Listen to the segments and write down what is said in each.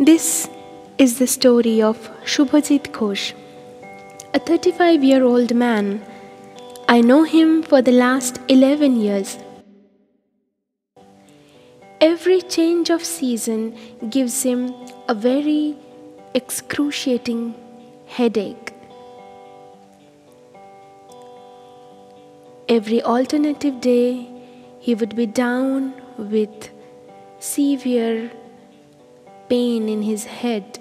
This is the story of Shubhajit Ghosh, a 35 year old man. I know him for the last 11 years. Every change of season gives him a very excruciating headache. Every alternative day, he would be down with severe pain in his head.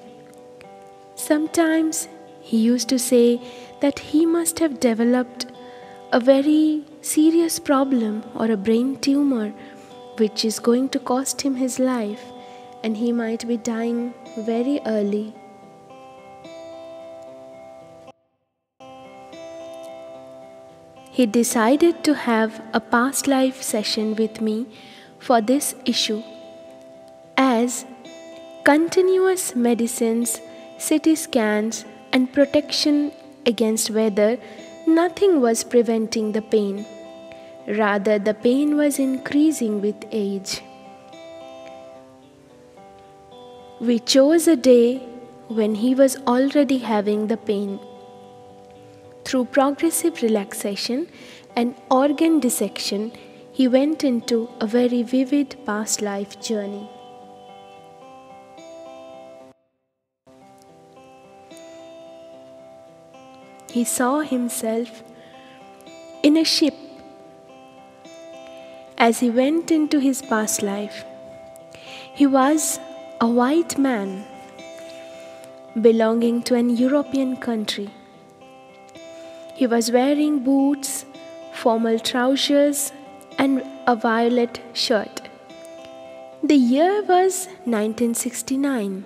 Sometimes he used to say that he must have developed a very serious problem or a brain tumor which is going to cost him his life and he might be dying very early. He decided to have a past life session with me for this issue as continuous medicines, CT scans, and protection against weather, nothing was preventing the pain. Rather, the pain was increasing with age. We chose a day when he was already having the pain. Through progressive relaxation and organ dissection, he went into a very vivid past life journey. He saw himself in a ship as he went into his past life. He was a white man belonging to an European country. He was wearing boots, formal trousers, and a violet shirt. The year was 1969.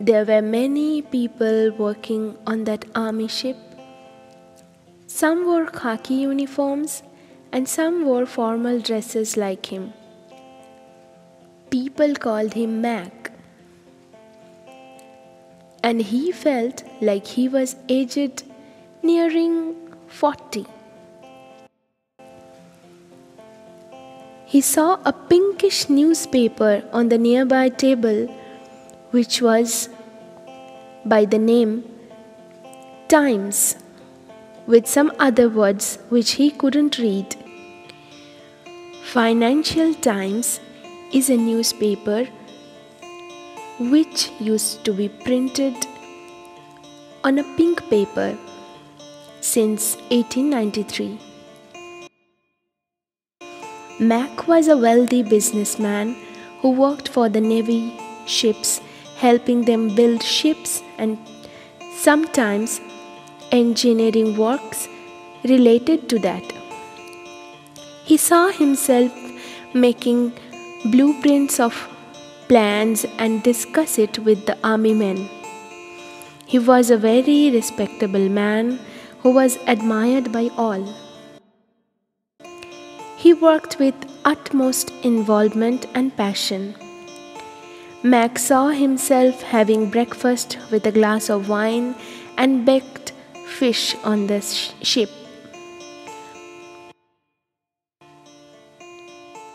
There were many people working on that army ship. Some wore khaki uniforms and some wore formal dresses like him. People called him Mac. And he felt like he was aged nearing 40. He saw a pinkish newspaper on the nearby table which was by the name Times with some other words which he couldn't read. Financial Times is a newspaper which used to be printed on a pink paper since 1893. Mac was a wealthy businessman who worked for the Navy ships helping them build ships and sometimes engineering works related to that. He saw himself making blueprints of plans and discuss it with the army men. He was a very respectable man who was admired by all. He worked with utmost involvement and passion. Mac saw himself having breakfast with a glass of wine and baked fish on the sh- ship.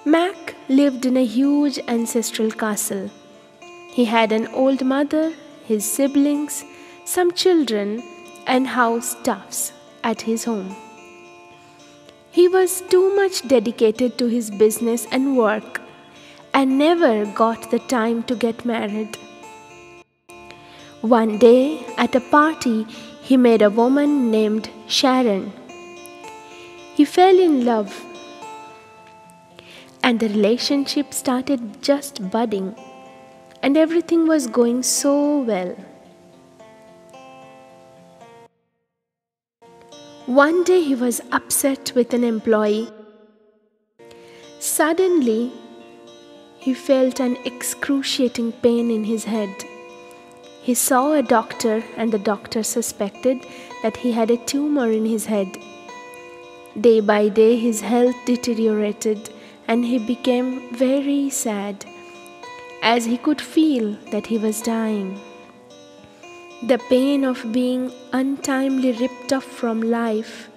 Mac lived in a huge ancestral castle. He had an old mother, his siblings, some children, and house staffs at his home. He was too much dedicated to his business and work and never got the time to get married. One day at a party, he met a woman named Sharon. He fell in love, and the relationship started just budding, and everything was going so well. One day he was upset with an employee. Suddenly, he felt an excruciating pain in his head. He saw a doctor, and the doctor suspected that he had a tumor in his head. Day by day, his health deteriorated, and he became very sad as he could feel that he was dying. The pain of being untimely ripped off from life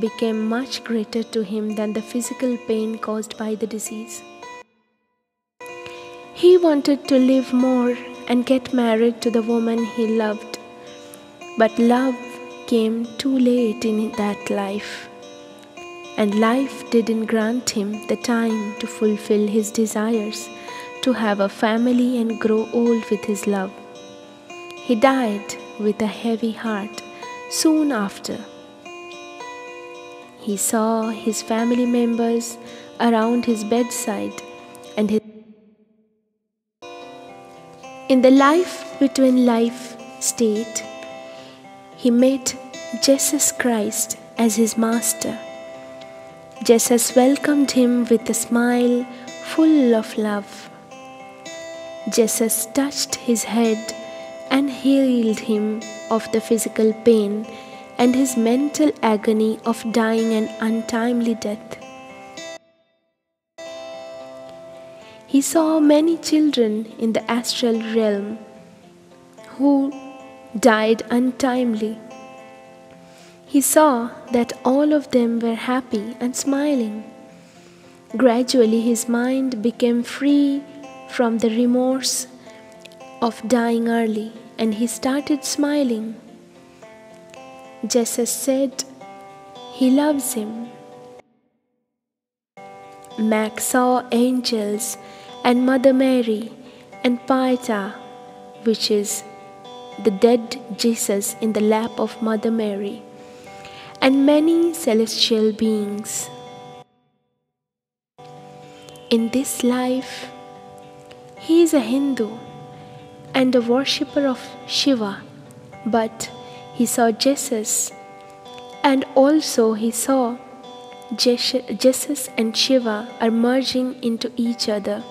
became much greater to him than the physical pain caused by the disease. He wanted to live more and get married to the woman he loved. But love came too late in that life, and life didn't grant him the time to fulfill his desires, to have a family and grow old with his love. He died with a heavy heart soon after. He saw his family members around his bedside and his in the life between life state he met Jesus Christ as his master. Jesus welcomed him with a smile full of love. Jesus touched his head and healed him of the physical pain and his mental agony of dying an untimely death. He saw many children in the astral realm who died untimely. He saw that all of them were happy and smiling. Gradually, his mind became free from the remorse of dying early and he started smiling. Jesus said he loves him. Mac saw angels and Mother Mary and Pieta, which is the dead Jesus in the lap of Mother Mary, and many celestial beings. In this life, he is a Hindu and a worshipper of Shiva, but he saw Jesus and also he saw Jesus and Shiva are merging into each other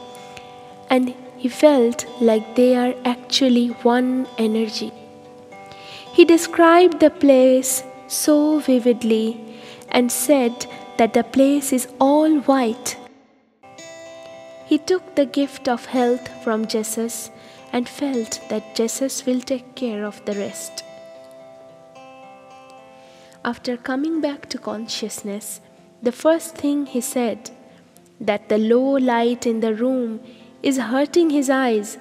and he felt like they are actually one energy. He described the place so vividly and said that the place is all white. He took the gift of health from Jesus and felt that Jesus will take care of the rest. After coming back to consciousness, the first thing he said that the low light in the room is hurting his eyes,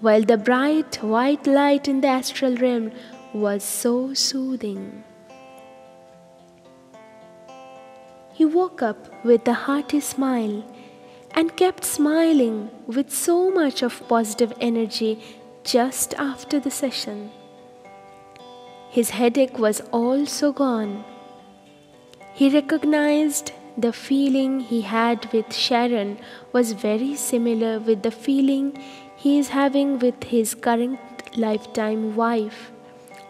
while the bright white light in the astral realm was so soothing. He woke up with a hearty smile and kept smiling with so much of positive energy just after the session. His headache was also gone. He recognized the feeling he had with Sharon was very similar with the feeling he is having with his current lifetime wife,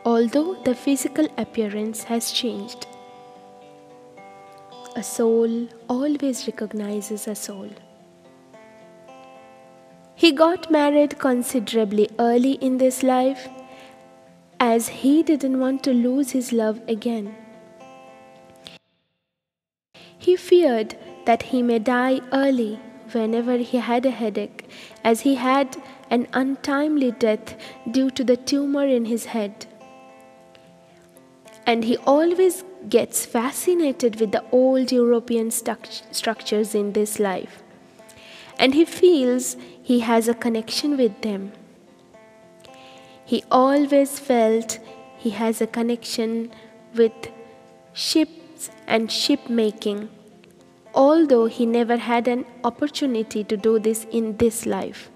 although the physical appearance has changed. A soul always recognizes a soul. He got married considerably early in this life as he didn't want to lose his love again. He feared that he may die early whenever he had a headache, as he had an untimely death due to the tumor in his head. And he always gets fascinated with the old European structures in this life. And he feels he has a connection with them. He always felt he has a connection with ships and ship making, although he never had an opportunity to do this in this life.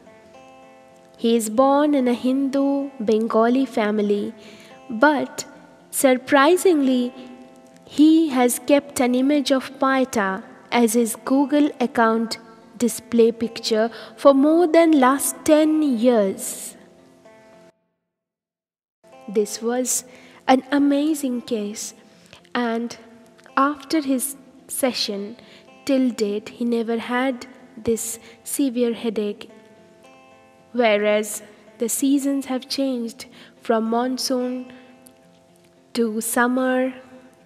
He is born in a Hindu Bengali family, but surprisingly, he has kept an image of Pieta as his Google account display picture for more than last 10 years. This was an amazing case and after his session till date he never had this severe headache whereas the seasons have changed from monsoon to summer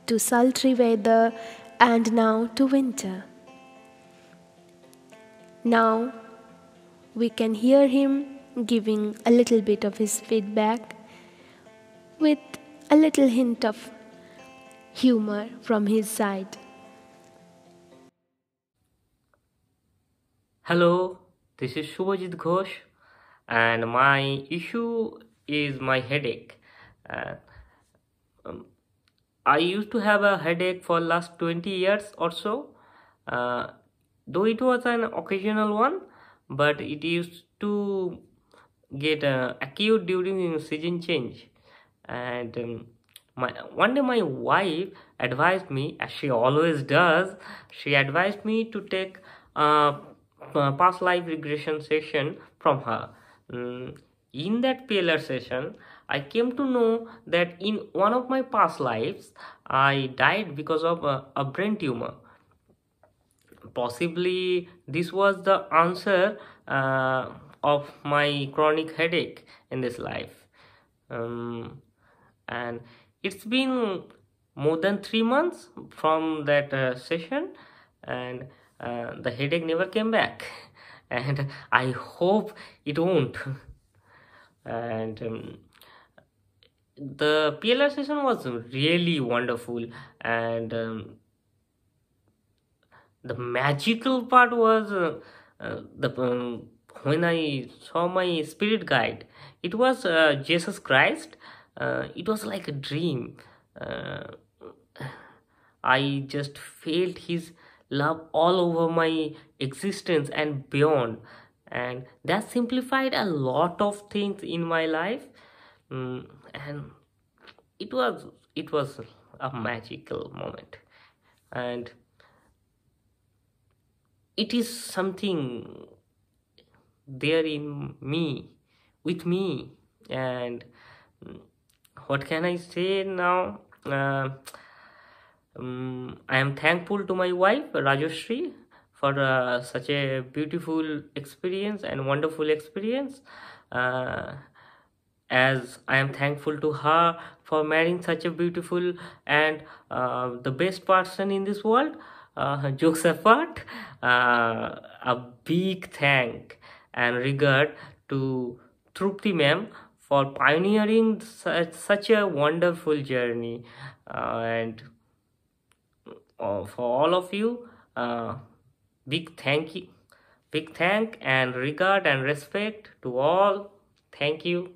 to sultry weather and now to winter. Now we can hear him giving a little bit of his feedback with a little hint of humor from his side. Hello, This is Shubhajit Ghosh, and my issue is my headache. Uh, um, I used to have a headache for last 20 years or so. Uh, though it was an occasional one, but it used to get uh, acute during season change. And um, my one day my wife advised me, as she always does, she advised me to take a past life regression session from her. Um, in that PLR session, I came to know that in one of my past lives, I died because of a, a brain tumor. Possibly, this was the answer uh, of my chronic headache in this life. Um, and it's been more than three months from that uh, session, and uh, the headache never came back. And I hope it won't. and um, the PLR session was really wonderful and um, the magical part was uh, uh, the um, when I saw my spirit guide it was uh, Jesus Christ uh, it was like a dream uh, I just felt his love all over my existence and beyond. And that simplified a lot of things in my life. Um, and it was it was a magical moment. And it is something there in me with me. And what can i say now? Uh, um, i am thankful to my wife Rajoshree for uh, such a beautiful experience and wonderful experience uh, as I am thankful to her for marrying such a beautiful and uh, the best person in this world. Uh, jokes apart, uh, a big thank and regard to Trupti ma'am for pioneering such, such a wonderful journey uh, and uh, for all of you uh, big thank you big thank and regard and respect to all. Thank you